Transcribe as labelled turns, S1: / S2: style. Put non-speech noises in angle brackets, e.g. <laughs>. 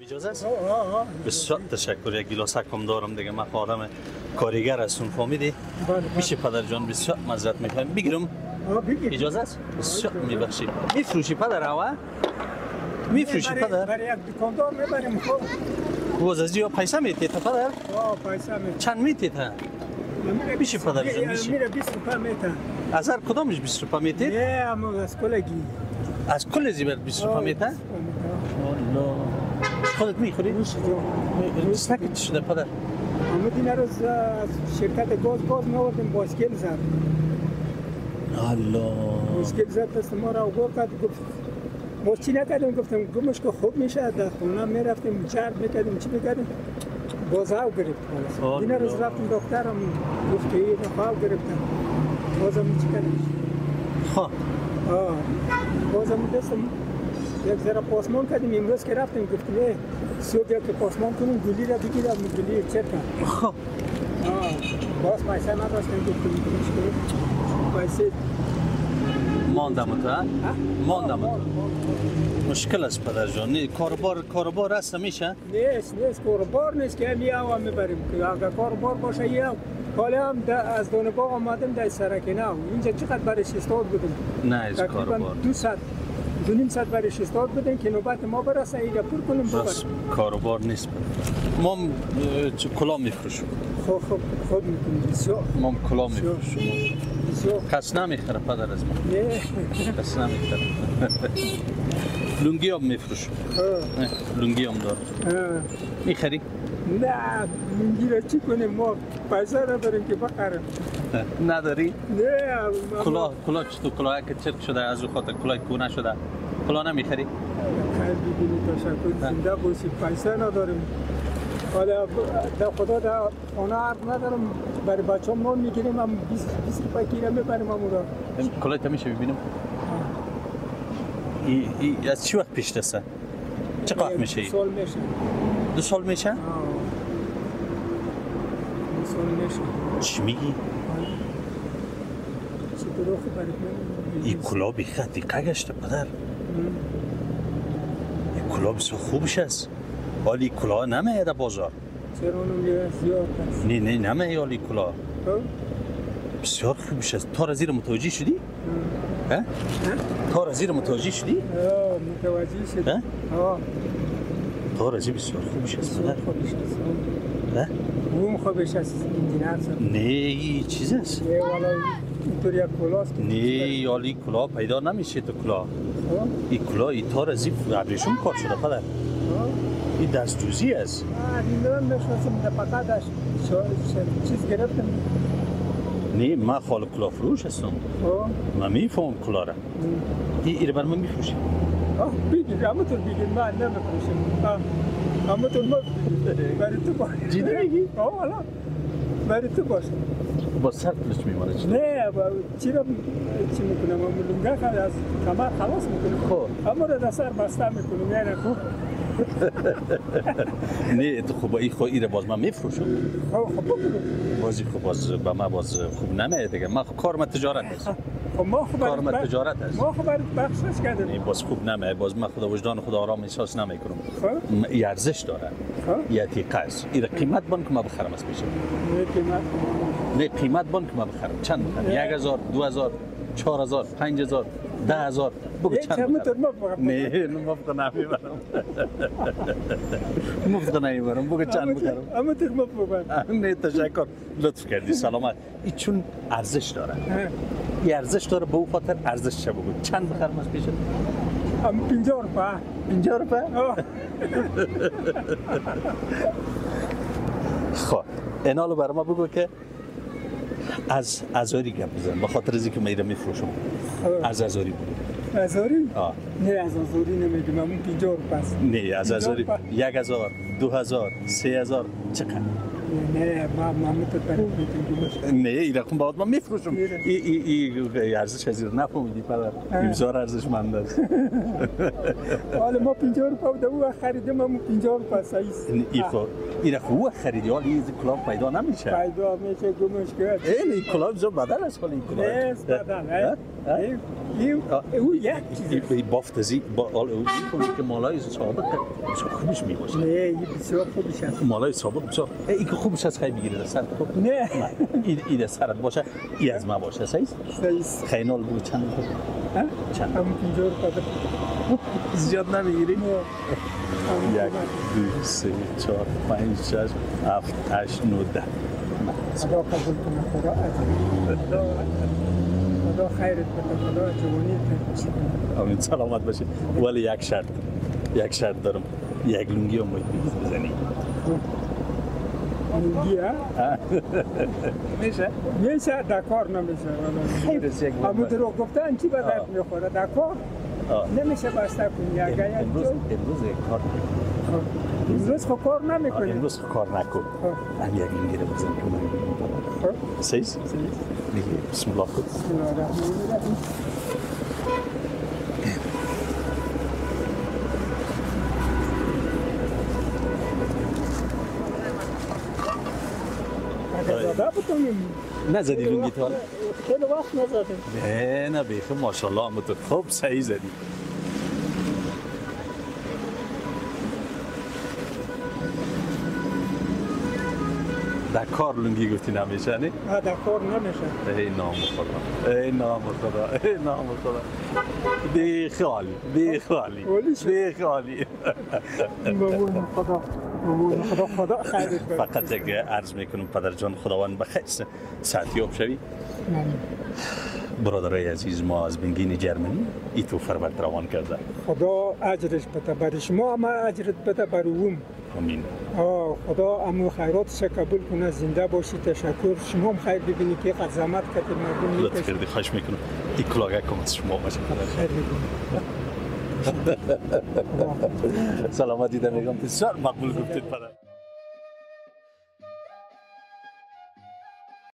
S1: اجازه است. بسیار تشکر. یک گلاس کم دارم. دیگه من آدم کارگر هستم فهمیدی؟
S2: بله.
S1: میشه پدر جان بسیار مزرت می‌خوایم بگیرم. اجازه است؟ بسیار میبخشی. میفروشی پدر اوا میفروشی پدر؟
S2: برای یک دکاندار می‌بریم خب.
S1: باز از یا پیسه میتیت پدر؟
S2: آه پیسه می
S1: چند میتیت میشه پدر جان، میشه.
S2: میره 20 روپه میتن
S1: از هر کدامش 20 روپا میتیت
S2: نه اما از کلگی
S1: از کل زیبر 20 روپا میتیت والله. خودت می‌خوری سکت شده پدر؟
S2: اما دینا روز از شرکت گاز گاز میوردیم باسکل زد.
S1: الله.
S2: باسکل زد دست ما را گفت کرد گفت ما چی نکردیم؟ گفتم گمش که خوب میشه در خونه می‌رفتیم جرد می‌کردیم چی می‌کردیم؟ باز او گرفت
S1: آه،
S2: دینا روز. رفتیم دکترم گفت که این خواه گرفتم. بازم چی کردیم
S1: خواه
S2: آه. بازم دستم یک ذره پاسمان کردیم امروز که رفتیم گفتیم ای صبح که پاسمان کنیم گلی را بگیرم گلی چک کنم
S1: خواه
S2: آه باز پیسه نداشتیم گفتیم پیسه
S1: ماندم؟ ها؟ ماندم. مشکل است پدر جان. نه کاربار کاربار است میشه؟
S2: نیست نیست کاربار نیست که یه هم می‌بریم. که اگر کاربار باشه یه حالا هم از دونگاه آمدیم در سرکنه اینجا چقدر برش استاد بودیم؟
S1: نه از کاربار
S2: دو ساعت دو نیم ساعت برش استاد بودیم که نوبت ما برسه. اینجا پر کنیم ببریم
S1: کاربار نیست. ما کلا میفروشیم.
S2: خود خود خود می‌کنیم بسیار.
S1: ما کلا
S2: بسیار.
S1: کس نمی‌خره پدر از ما.
S2: نه.
S1: کس نمی‌خره. <laughs> لونگی هم نه، لونگی هم دارم. می‌خری؟
S2: نه می‌گیره چی کنیم؟ ما پیسه نداریم که بخریم. <laughs>
S1: نداری؟
S2: نه اما-
S1: کلا کلا چطور کلا که چرک شده از او خاطر کلا کونه شده کلا نمی‌خری؟
S2: خیلی ببینید تشکر زنده باشید پیسه نداریم حالا در خدا در خانه عرض ندارم. برای بچه نون می‌گیریم هم 20 20 روپای کیلو می‌بریم همون را
S1: کلا تا میشه ببینم؟ ای, ای از چی وقت پیش دسته؟ چه وقت میشه ای؟
S2: سال میشه.
S1: دو سال میشه؟
S2: آه. دو سال میشه.
S1: چی میگی
S2: چطور خوب برای من
S1: این کلا بیخط دیقه گشته پدر. این کلا بسیار خوبش است حالی این کلا نمیه در بازار.
S2: چرا اونم یه زیاد هست.
S1: نه نه نمیه حالی کلا
S2: خب؟
S1: بسیار خوبش است تا را زیر متوجه شدی؟ ها؟
S2: ها؟
S1: تا را زیر متوجه شدی؟
S2: آه، متوجه شد
S1: ها؟
S2: آه.
S1: تا زیر بسیار خوبش است
S2: بسیار
S1: پدر.
S2: خوبش است
S1: ها؟
S2: اون خوبش است انجینر صاحب.
S1: نه این چیز است
S2: والا اینطور یک کلاست که
S1: نه حالی کلا پیدا نمیشه تو کلا
S2: خب؟
S1: این کلا این تا را زیر ابریشم کار شده پدر.
S2: خب؟
S1: این دست دوزی است
S2: این نشناسم در فقط چیز گرفتم.
S1: نه من خال کلا فروش هستم.
S2: خب؟
S1: من میفهم کلا را. این ایره بر من میفروشی
S2: بگیر همونطور بگیر من نمیفروشم همونطور ما بگیر برای تو باشه
S1: جدی میگی؟
S2: آه والا برای تو باشه
S1: با سر پلش میمانه چی؟
S2: نه با چی رو چی می‌کنم لنگه خیلی از کمر خلاص می‌کنم
S1: خب.
S2: همون رو در سر بسته می‌کنم یعنی خوب
S1: نه تو خوب این خو ایره باز من میفروشم.
S2: خب خب
S1: بازی خوب باز به من باز خوب نمیاد دیگه. من خب کار من تجارت است
S2: خب ما خب برای-
S1: تجارت است
S2: ما خب برای بخشش کردیم.
S1: باز خوب نمیاد باز من خدا وجدان خدا آرام احساس نمی‌کنم.
S2: خب.
S1: ارزش داره.
S2: خب.
S1: یه عتیقه است. این قیمت بان که من بخرم از پیش.
S2: نه قیمت.
S1: نه قیمت بان که من بخرم. چند بخرم؟ یک هزار. چهار هزار پنج هزار ده هزار. بگو چند بخرم. نه نه مفت نمی‌برم. مفت نمی‌برم. بگو چند بخرم.
S2: همونطور ما بخرم. <laughs>
S1: نه تشکر. لطف کردی. سلامت. این چون ارزش داره. این ارزش داره به او خاطر ارزش چه بگو؟ چند بخرم از پیشت
S2: هم پینجا روپه.
S1: 50 روپه؟
S2: آه. <laughs>
S1: خب اینالو برای ما بگو که از ازاری گپ بزن به خاطر از اینکه من ایره میفروشم. از ازاری بگو
S2: ازاری؟
S1: آه.
S2: نه از ازاری همون پینجا روپه است
S1: نه از ازاری
S2: روپه.
S1: یک هزار دو هزار سه هزار چقدر
S2: نه ما می‌تونیم
S1: نه این باید من میفروشم. این ای ای ارزش این نفهمیدی پدر این بسیار ارزشمند است
S2: حالا ما 50 روپا بوده او خریدم ما 50 روپا سایز
S1: این این او خریدی حالی این کلاب پیدا نمیشه
S2: پیدا میشه گمش کرد
S1: این این کلاب جو بدل است ولی این کلاب
S2: نه؟
S1: اه؟
S2: این او یک چیز
S1: این بافت زی با آل او که مالای سابق بسیار خوبش می باشه
S2: نه بسیار خوبش است
S1: مالای سابق بسیار خوبش از خیلی بگیره سر خوب
S2: نه.
S1: این سرت باشه این از ما باشه خینال بود چند بود؟
S2: ها؟
S1: چند؟
S2: هم 50 روپا ده
S1: زیاد نمی‌گیری؟
S2: نه.
S1: یک دو سه چهار پنج شش هفت هشت نه ده.
S2: خدا قبول کنه خدا خدا خیرت بده خدا جوانی کنه
S1: امین سلامت باشه ولی یک شرط. یک شرط دارم. یک لونگی هم باید بزنی.
S2: ها
S1: میشه؟
S2: میشه؟ دکار نمیشه. همون رو گفتن چی به درد می‌خوره؟
S1: آه.
S2: نمیشه بسته کنی. یک
S1: امروز امروز کار
S2: خب. امروز خب کار نمی‌کنی.
S1: امروز کار نکن.
S2: خب.
S1: هم یک رو بزن. من.
S2: خب.
S1: سیز؟ میگه بسم الله. کن
S2: بسم الله الرحمن الرحیم. زده بودیم
S1: نزدی لونگی تا؟
S2: خیلی وقت نزدیم
S1: نه نه بیخی ماشاءالله اما تو خوب صحیح زدی. در کار لونگی گفتی نمیشه نه؟
S2: نه دکار نمیشه.
S1: ای نام خدا. ای نام خدا. ای نام خدا. بی خیالی بی
S2: شد.
S1: بی
S2: ممنون خدا. ممنون خدا خدا خیرت <laughs>
S1: فقط یک عرض می‌کنم پدر جان خداوند بخیر ساعتیاب شوی. برادرای عزیز ما از بنگین جرمنی ای تو فرورد روان کرده.
S2: خدا اجرش بده برای شما اما اجرت بده برای اون
S1: امین
S2: آه خدا امو خیراتش قبول کنه زنده باشی تشکر. شما هم خیر ببینید که قد زحمت کردید مردم
S1: لطف کردی خواهش می‌کنم. این کلاگه کم از شما. باشه
S2: خیر
S1: سلامتی دمیگم پسر مقبول گفتید برای